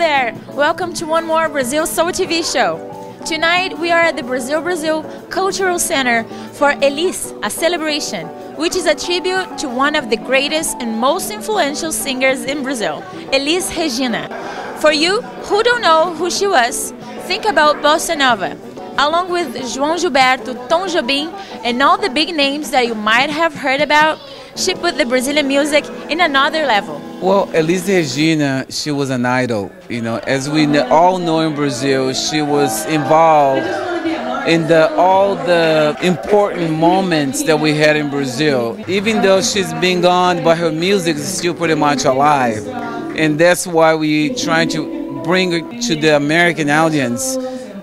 there! Welcome to one more Brazil Soul TV show. Tonight we are at the Brasil Brasil Cultural Center for Elis, a celebration, which is a tribute to one of the greatest and most influential singers in Brazil, Elis Regina. For you who don't know who she was, think about Bossa Nova, along with João Gilberto, Tom Jobim, and all the big names that you might have heard about, she put the Brazilian music in another level. Well, Elis Regina, she was an idol. You know, as we all know in Brazil, she was involved in the, all the important moments that we had in Brazil. Even though she's been gone, but her music is still pretty much alive. And that's why we trying to bring to the American audience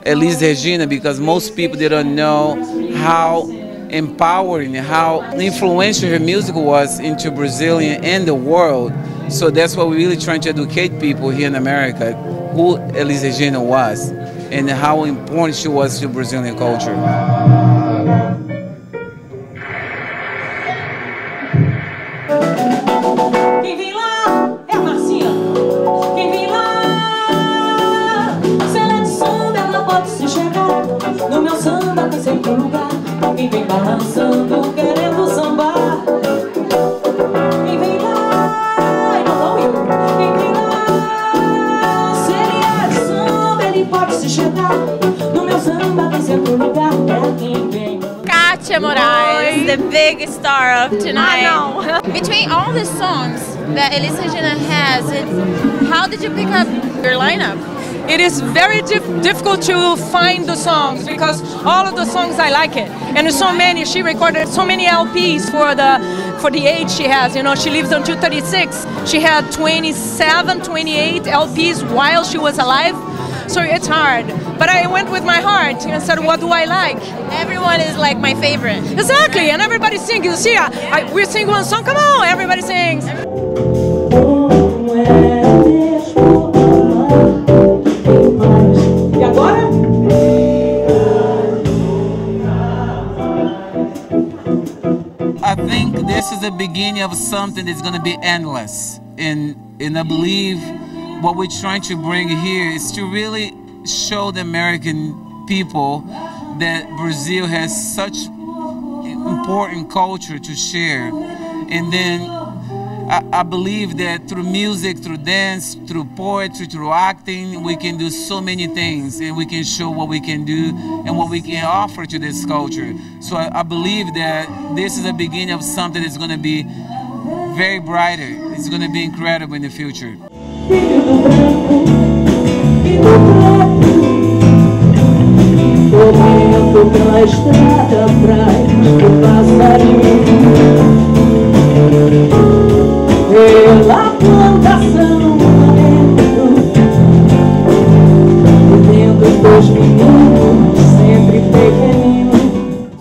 Elis Regina because most people they don't know how empowering, how influential her music was into Brazilian and the world. So that's what we're really trying to educate people here in America who Elis Regina was and how important she was to Brazilian culture. The big star of tonight. Between all the songs that Elisa Regina has, it, how did you pick up your lineup? it is very dif difficult to find the songs because all of the songs I like it, and there's so many. She recorded so many LPs for the for the age she has. You know, she lives until 36. She had 27, 28 LPs while she was alive. So it's hard. But I went with my heart and said, what do I like? Everyone is like my favorite. Exactly, and everybody sings. You see, I, I, we sing one song, come on, everybody sings. I think this is the beginning of something that's going to be endless. And, and I believe what we're trying to bring here is to really show the American people that Brazil has such important culture to share. And then I, I, believe that through music, through dance, through poetry, through acting, we can do so many things and we can show what we can do and what we can offer to this culture. So I, I believe that this is the beginning of something that's going to be very brighter. It's going to be incredible in the future. Plantação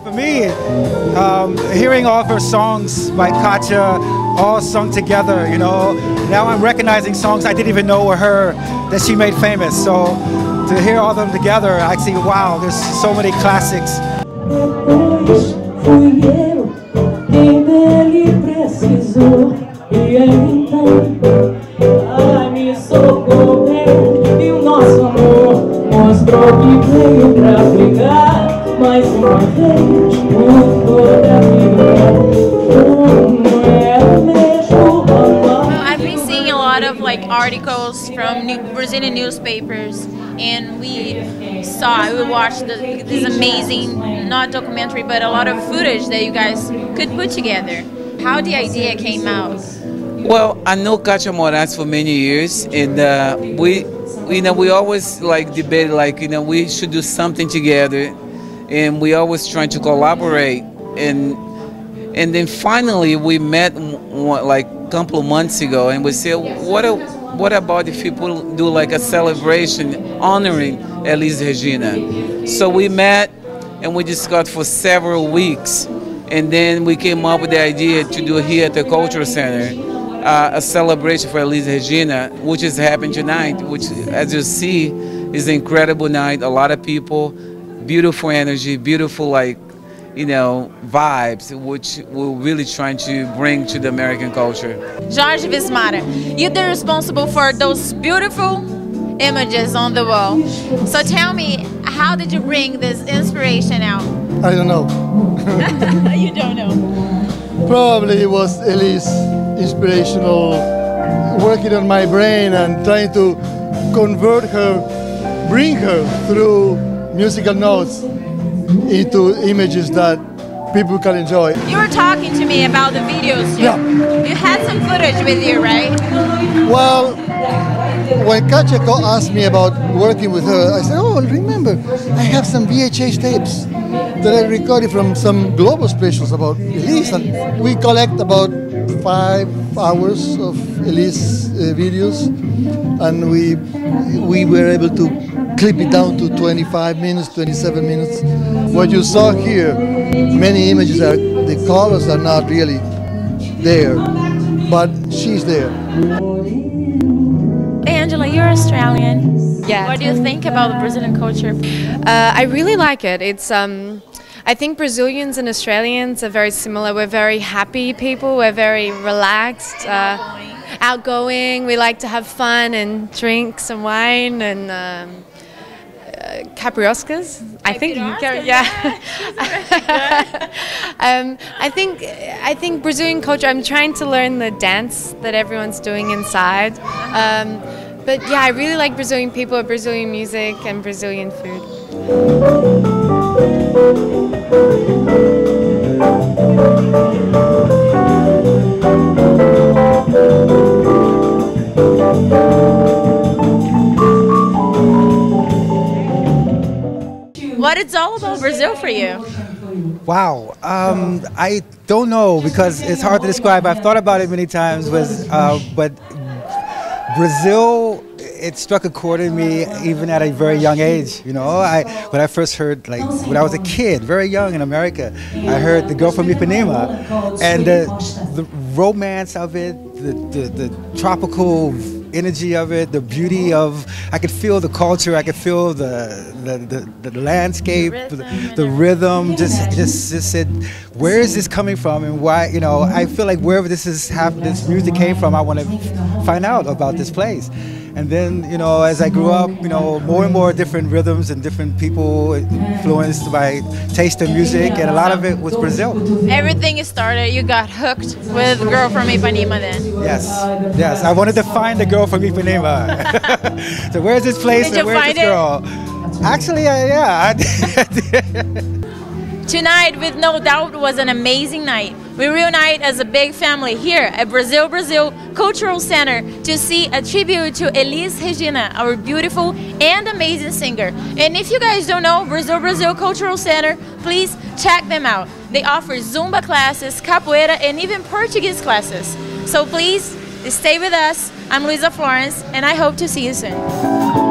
For me, um, hearing all of her songs by Katia all sung together, you know, now I'm recognizing songs I didn't even know were her that she made famous. So to hear all of them together, I see, wow, there's so many classics. I've been seeing a lot of like articles from Brazilian newspapers and we saw, we watched the, this amazing, not documentary, but a lot of footage that you guys could put together. How the idea came out? Well, I know Katia Moraes for many years, and uh, we, you know, we always like debate, like you know, we should do something together, and we always trying to collaborate, and and then finally we met like a couple of months ago, and we said, what a, what about if people do like a celebration honoring Elis Regina? So we met, and we discussed for several weeks, and then we came up with the idea to do here at the Cultural Center uh, a celebration for Elis Regina, which is happening tonight, which, as you see, is an incredible night. A lot of people, beautiful energy, beautiful, like, you know, vibes, which we're really trying to bring to the American culture. Jorge Vismara, you're the responsible for those beautiful images on the wall. So tell me, how did you bring this inspiration out? I don't know. you don't know. Probably it was Elis inspirational, working on my brain and trying to convert her, bring her through musical notes into images that people can enjoy. You were talking to me about the videos. too. Yeah. You had some footage with you, right? Well, when Katia asked me about working with her, I said, "Oh, remember, I have some VHS tapes that I recorded from some global specials about Elis, and we collect about five hours of Elis uh, videos, and we we were able to clip it down to 25 minutes, 27 minutes. What you saw here, many images are the colors are not really there, but she's there. Angela, you're Australian. Yeah. What do you think about the Brazilian culture? Uh, I really like it. It's um, I think Brazilians and Australians are very similar. We're very happy people. We're very relaxed, uh, outgoing. We like to have fun and drink some wine and. Um, uh, Caprioscas, I think. Caprioscas, yeah. um, I think I think Brazilian culture. I'm trying to learn the dance that everyone's doing inside. Um, but yeah, I really like Brazilian people, Brazilian music, and Brazilian food. Wow. Um, I don't know because it's hard to describe. I've thought about it many times, was, uh, but Brazil, it struck a chord in me even at a very young age. You know, I when I first heard, like when I was a kid, very young in America, I heard "The Girl from Ipanema," and the, the romance of it, the, the, the tropical energy of it, the beauty of. I could feel the culture. I could feel the the, the, the landscape, the, rhythm the, and rhythm. Just just just said, where is this coming from, and why? You know, I feel like wherever this is hap- this music came from, I want to find out about this place. And then, you know, as I grew up, you know, more and more different rhythms and different people influenced my taste in music, and a lot of it was Brazil. Everything started, you got hooked with Girl from Ipanema then. Yes, yes. I wanted to find the girl from Ipanema. so where's this place Did and you where's find this it? girl? Actually, I, yeah, I. Tonight, with no doubt, was an amazing night. We reunite as a big family here at Brasil Brasil Cultural Center to see a tribute to Elis Regina, our beautiful and amazing singer. And if you guys don't know Brasil Brasil Cultural Center, please check them out. They offer Zumba classes, capoeira, and even Portuguese classes. So please stay with us. I'm Luiza Florence, and I hope to see you soon.